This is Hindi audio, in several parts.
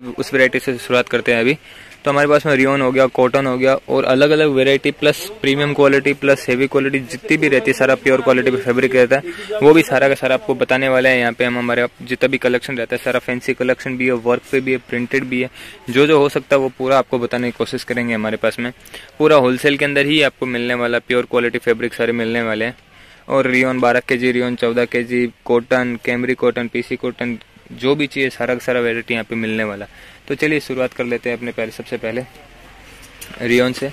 उस वैरायटी से शुरुआत करते हैं अभी। तो हमारे पास में रियोन हो गया कॉटन हो गया और अलग अलग variety plus premium quality plus heavy quality जितनी भी रहती है, सारा प्योर क्वालिटी का फैब्रिक रहता है, वो भी सारा का सारा आपको बताने वाला है। यहाँ पे हम हमारे जितना भी कलेक्शन रहता है, सारा फैंसी कलेक्शन भी है वर्क पे भी है प्रिंटेड भी है, जो जो हो सकता है वो पूरा आपको बताने की कोशिश करेंगे हमारे पास में। पूरा होलसेल के अंदर ही आपको मिलने वाला प्योर क्वालिटी फेब्रिक सारे मिलने वाले हैं। और रियोन बारह के जी रियोन चौदह K G cotton cambric cotton PC cotton जो भी चाहिए सारा का सारा वेरायटी यहाँ पे मिलने वाला तो चलिए शुरुआत कर लेते हैं अपने पहले सबसे पहले। रियोन से।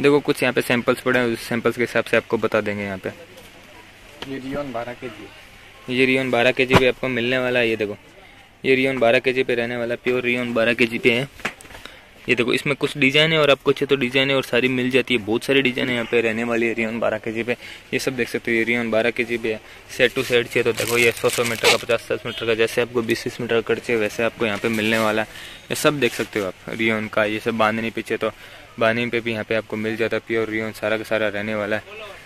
देखो कुछ यहाँ पे सैंपल्स पड़े हैं उस सैंपल्स के हिसाब से आपको बता देंगे यहाँ पे। ये रियोन बारह के जी ये रियोन बारह के जी पे आपको मिलने वाला है ये देखो। ये रियोन बारह के जी पे रहने वाला प्योर रियोन बारह के जी पे है। ये देखो, इसमें कुछ डिज़ाइन है और आपको अच्छे तो डिज़ाइन है और सारी मिल जाती है। बहुत सारी डिज़ाइन है यहाँ पे, रहने वाली है रियन बारह के जी पे। ये सब देख सकते हो ये रियन बारह के जी पे है। सेट टू सेट चाहिए तो देखो, ये सौ सौ मीटर का पचास दस मीटर का, जैसे आपको बीस बीस मीटर का चाहिए वैसे आपको यहाँ पे मिलने वाला है। ये सब देख सकते हो आप रियोन का, ये सब बांधने पीछे तो बांधने पे भी यहाँ पे आपको मिल जाता है प्योर रियोन सारा का सारा रहने वाला है।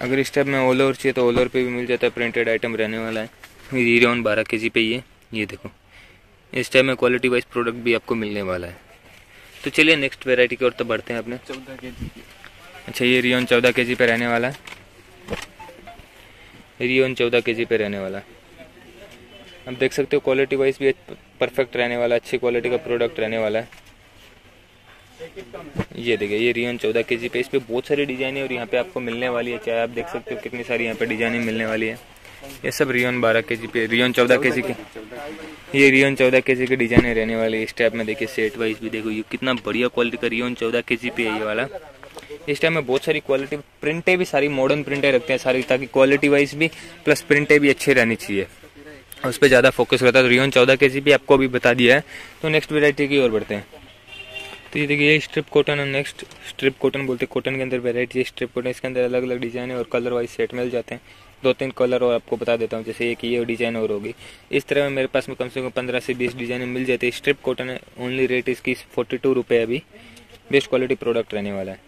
अगर इस टाइप में ओल ओवर चाहिए तो ओल ओवर पे भी मिल जाता है प्रिंटेड आइटम रहने वाला है। रियोन बारह के जी पे ये ये देखो। इस टाइम में क्वालिटी वाइज प्रोडक्ट भी आपको मिलने वाला है। तो चलिए नेक्स्ट वेराइटी की ओर तो बढ़ते हैं अपने। चौदह के। जी अच्छा ये रियोन चौदह के जी पे रहने वाला है। रियोन चौदह के जी पे रहने वाला है। आप देख सकते हो क्वालिटी वाइज भी परफेक्ट रहने वाला अच्छी क्वालिटी का प्रोडक्ट रहने वाला है। ये देखिए ये रियोन चौदह के जी पे। इस पे बहुत सारी डिज़ाइन है और यहाँ पे आपको मिलने वाली है। चाहे आप देख सकते हो कितनी सारी यहाँ पे डिजाइने मिलने वाली है। ये सब रियोन बारह के जी पे, रियोन चौदह के जी की। ये रियोन चौदह के जी की डिज़ाइन है रहने वाली इस टाइप में देखिए सेट वाइज भी देखो, ये कितना बढ़िया क्वालिटी का रियोन चौदह के जी पे है ये वाला। इस टाइम में बहुत सारी क्वालिटी प्रिंटें भी सारी मॉडर्न प्रिंटें रखते हैं सारी, ताकि क्वालिटी वाइज भी प्लस प्रिंटें भी अच्छी रहनी चाहिए। उस पर ज़्यादा फोकस रहता है तो रियोन चौदह के जी भी आपको अभी बता दिया है। तो नेक्स्ट वेरायटी की ओर बढ़ते हैं। तो ये देखिए, ये स्ट्रिप कॉटन है नेक्स्ट स्ट्रिप कॉटन बोलते हैं कॉटन के अंदर वेरायटी है स्ट्रिप कॉटन इसके अंदर अलग अलग डिज़ाइन है और कलर वाइज सेट मिल जाते हैं। दो तीन कलर और आपको बता देता हूँ, जैसे एक ये डिज़ाइन और होगी। इस तरह में मेरे पास में कम से कम पंद्रह से बीस डिज़ाइन मिल जाती है। स्ट्रिप कॉटन है ओनली रेट इसकी फोर्टी टू रुपये अभी। बेस्ट क्वालिटी प्रोडक्ट रहने वाला है।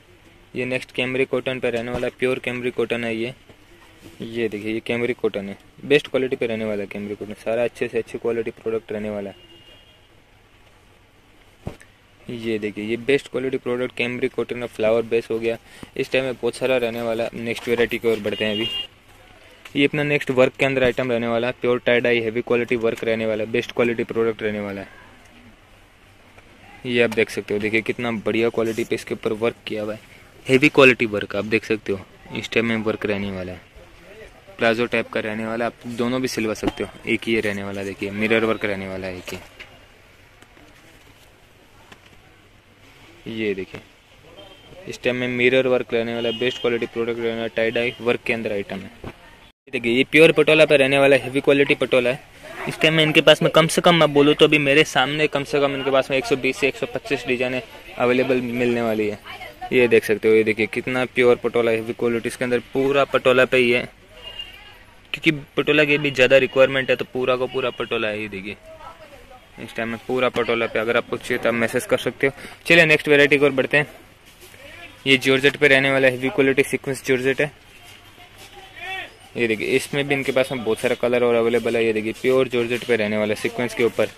ये नेक्स्ट कैमरी कॉटन पे रहने वाला प्योर कैमरी कॉटन है ये। ये देखिए, ये कैमरी कॉटन है। बेस्ट क्वालिटी पे रहने वाला है कैमरी कॉटन सारा अच्छे से अच्छी क्वालिटी प्रोडक्ट रहने वाला है। ये देखिए, ये best quality product cambric cotton का फ्लावर बेस हो गया। इस टाइम में बहुत सारा रहने वाला नेक्स्ट वेरायटी की ओर बढ़ते हैं अभी। ये अपना नेक्स्ट वर्क के अंदर आइटम रहने वाला है pure tie dye heavy quality work रहने वाला है बेस्ट क्वालिटी प्रोडक्ट रहने वाला है। ये आप देख सकते हो, देखिए कितना बढ़िया क्वालिटी पे इसके ऊपर वर्क किया हुआ है। हेवी क्वालिटी वर्क आप देख सकते हो इस टाइप में वर्क रहने वाला है। प्लाजो टाइप का रहने वाला, आप दोनों भी सिलवा सकते हो, एक ही रहने वाला, देखिए मिरर वर्क रहने वाला है एक ही। ये देखिए, इस टाइम में मिरर वर्क रहने वाला बेस्ट क्वालिटी प्रोडक्ट रहने वाला टाइड आई वर्क के अंदर आइटम है। देखिए, ये प्योर पटोला पे रहने वाला हैवी क्वालिटी पटोला है। इस टाइम में इनके पास में कम से कम मैं बोलूँ तो अभी मेरे सामने कम से कम इनके पास में 120 से 125 डिजाइने अवेलेबल मिलने वाली है। ये देख सकते हो, ये देखिए, कितना प्योर पटोला हैवी क्वालिटी इसके अंदर पूरा पटोला पे ही है। क्योंकि पटोला की भी ज़्यादा रिक्वायरमेंट है तो पूरा को पूरा पटोला है ये देखिए। इस टाइम में पूरा पटोला पे, अगर आपको चाहिए तो आप मैसेज कर सकते हो। चलिए नेक्स्ट वेरायटी की ओर बढ़ते हैं। ये जॉर्जेट पे रहने वाला हैवी क्वालिटी सिक्वेंस जॉर्जेट है। ये देखिए, इसमें भी इनके पास में बहुत सारा कलर और अवेलेबल है। ये देखिए प्योर जॉर्जेट पे रहने वाला सीक्वेंस के ऊपर।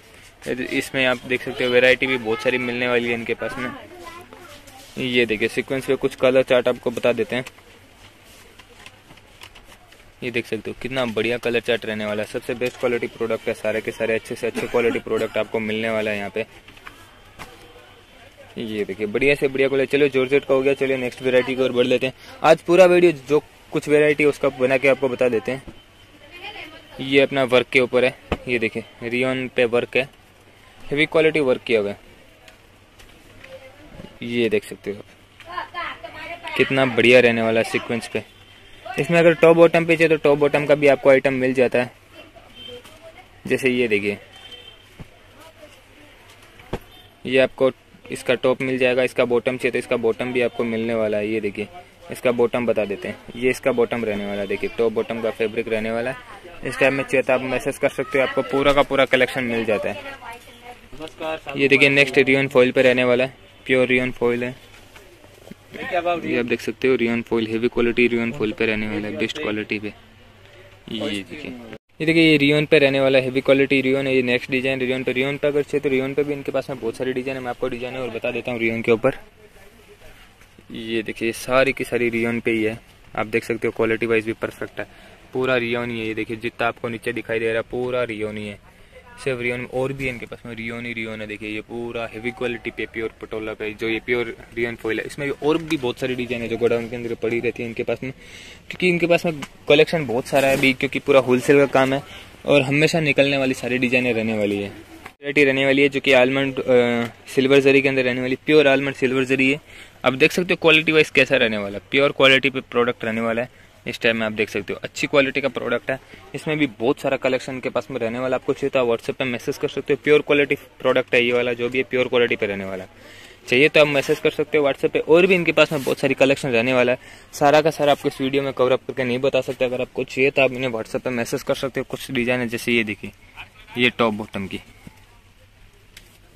इसमें आप देख सकते हो वैरायटी भी बहुत सारी मिलने वाली है इनके पास में। ये देखिए सीक्वेंस पे कुछ कलर चार्ट आपको बता देते हैं। ये देख सकते हो, कितना बढ़िया कलर चार्ट रहने वाला है। सबसे बेस्ट क्वालिटी प्रोडक्ट है, सारे के सारे अच्छे से अच्छे क्वालिटी प्रोडक्ट आपको मिलने वाला है यहाँ पे। ये देखिए, बढ़िया से बढ़िया क्वालिटी चलो जॉर्जेट का हो गया, चलिए नेक्स्ट वेरायटी की ओर बढ़ लेते हैं। आज पूरा वीडियो जो कुछ वेराइटी उसका बना के आपको बता देते हैं। ये अपना वर्क के ऊपर है। ये देखिए रियोन पे वर्क है। हेवी क्वालिटी वर्क किया हुआ है। ये देख सकते हो आप। कितना बढ़िया रहने वाला है सीक्वेंस पे। इसमें अगर टॉप बॉटम पे चाहिए तो टॉप बॉटम का भी आपको आइटम मिल जाता है। जैसे ये देखिए। ये आपको इसका टॉप मिल जाएगा, इसका बॉटम चाहिए तो इसका बॉटम भी आपको मिलने वाला है। ये देखिए। इसका बॉटम बता देते हैं। ये इसका बॉटम रहने वाला है। देखिए टॉप बॉटम का फैब्रिक रहने वाला है। इस टाइप में चाहिए आप मैसेज कर सकते हो, आपको पूरा का पूरा कलेक्शन मिल जाता है। ये देखिए नेक्स्ट रियन फॉइल पे रहने वाला है। प्योर रियन फॉइल है। ये आप देख सकते हो rayon foil heavy quality rayon foil पे रहने वाला है बेस्ट क्वालिटी पे। ये देखिए। ये देखिए, ये रियोन पे रहने वाला हैवी क्वालिटी रियोन है, ये नेक्स्ट डिज़ाइन रियोन पे। रियोन पे अगर चाहिए तो रियोन पे भी, इनके पास में बहुत सारी डिज़ाइन है, मैं आपको डिज़ाइन और बता देता हूँ रियोन के ऊपर। ये देखिए, सारी की सारी रियोन पे ही है। आप देख सकते हो क्वालिटी वाइज भी परफेक्ट है। पूरा रियोन ही है ये देखिए, जितना आपको नीचे दिखाई दे रहा है, पूरा रियोन ही है। सिर्फ़ रियोन और भी इनके पास में रियोन ही रियोन है देखिए, ये पूरा हेवी क्वालिटी पे प्योर पटोला पे जो ये प्योर रियोन फॉइल है। इसमें और भी बहुत सारी डिज़ाइन है जो गोडाउन के अंदर पड़ी रहती है इनके पास में। क्योंकि इनके पास में कलेक्शन बहुत सारा है अभी, क्योंकि पूरा होलसेल का काम है और हमेशा निकलने वाली सारी डिजाइने रहने वाली है। रहने वाली है, जो कि आलमंड सिल्वर जरी के अंदर रहने वाली प्योर आलमंड सिल्वर जरी है। आप देख सकते हो क्वालिटी वाइज कैसा रहने वाला है। प्योर क्वालिटी पे प्रोडक्ट रहने वाला है। इस टाइम में आप देख सकते हो। अच्छी क्वालिटी का प्रोडक्ट है। इसमें भी बहुत सारा कलेक्शन के पास में रहने वाला। आपको चाहिए तो आप व्हाट्सएप पे मैसेज कर सकते हो। प्योर क्वालिटी प्रोडक्ट है ये वाला, जो भी है प्योर क्वालिटी पे रहने वाला। चाहिए तो आप मैसेज कर सकते हो व्हाट्सएप पे। और भी इनके पास में बहुत सारी कलेक्शन रहने वाला है। सारा का सारा आपको इस वीडियो में कवर अप करके नहीं बता सकते। अगर आपको चाहिए तो आप इन्हें व्हाट्सएप पे मैसेज कर सकते हो। कुछ डिज़ाइन है जैसे ये देखिए। ये टॉप बॉटम की।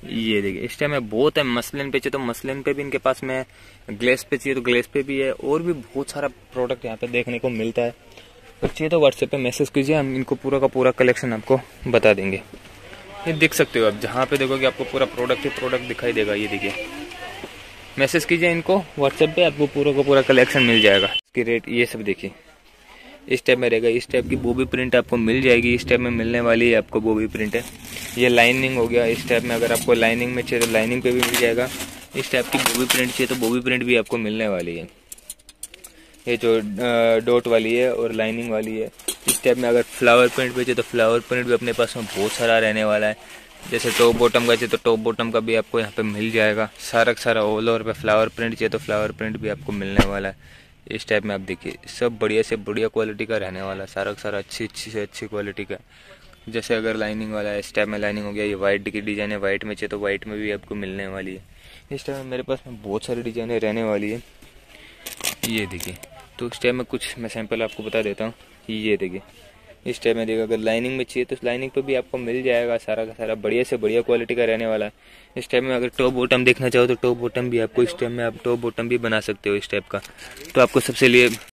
ये देखिए, इस टाइम में बहुत है मसलिन पे चाहिए तो मसलिन पे भी इनके पास में ग्लेस पे चाहिए तो ग्लेस पे भी है, और भी बहुत सारा प्रोडक्ट यहाँ पे देखने को मिलता है। तो चाहिए तो व्हाट्सएप पे मैसेज कीजिए, हम इनको पूरा का पूरा कलेक्शन आपको बता देंगे। ये देख सकते हो आप, जहाँ पे देखोगे आपको पूरा प्रोडक्ट ही प्रोडक्ट दिखाई देगा, ये देखिए। मैसेज कीजिए इनको व्हाट्सएप पे आपको पूरा का पूरा कलेक्शन मिल जाएगा। इसकी रेट ये सब देखिए। इस टाइप में रहेगा। इस टाइप की बोबी प्रिंट आपको मिल जाएगी। इस टाइप में मिलने वाली है आपको बोबी प्रिंट है ये लाइनिंग हो गया। इस टाइप में अगर आपको लाइनिंग में चाहिए तो लाइनिंग पे भी मिल जाएगा। इस टाइप की बोबी प्रिंट चाहिए तो बोबी प्रिंट भी आपको मिलने वाली है। ये जो डॉट वाली है और लाइनिंग वाली है। इस टाइप में अगर फ्लावर प्रिंट भी चाहिए तो फ्लावर प्रिंट भी अपने पास में बहुत सारा रहने वाला है। जैसे टॉप बॉटम का चाहिए तो टॉप बॉटम का भी आपको यहाँ पे मिल जाएगा। सारा सारा ऑल ओवर पे फ्लावर प्रिंट चाहिए तो फ्लावर प्रिंट भी आपको मिलने वाला है। इस टाइप में आप देखिए, सब बढ़िया से बढ़िया क्वालिटी का रहने वाला, सारा का सारा अच्छी अच्छी से अच्छी क्वालिटी का। जैसे अगर लाइनिंग वाला है इस टाइप में लाइनिंग हो गया, ये वाइट की डिज़ाइन है वाइट में चाहिए तो वाइट में भी आपको मिलने वाली है। इस टाइम में मेरे पास में बहुत सारी डिजाइने रहने वाली है। ये देखिए तो इस टाइम में कुछ मैं सैंपल आपको बता देता हूँ। ये देखिए इस टाइप में देखो, अगर लाइनिंग में चाहिए तो लाइनिंग पर भी आपको मिल जाएगा सारा का सारा, बढ़िया से बढ़िया क्वालिटी का रहने वाला। है इस टाइप में अगर टॉप बॉटम देखना चाहो तो टॉप बॉटम भी आपको इस टाइप में आप टॉप बॉटम भी बना सकते हो इस टाइप का। तो आपको सबसे लिए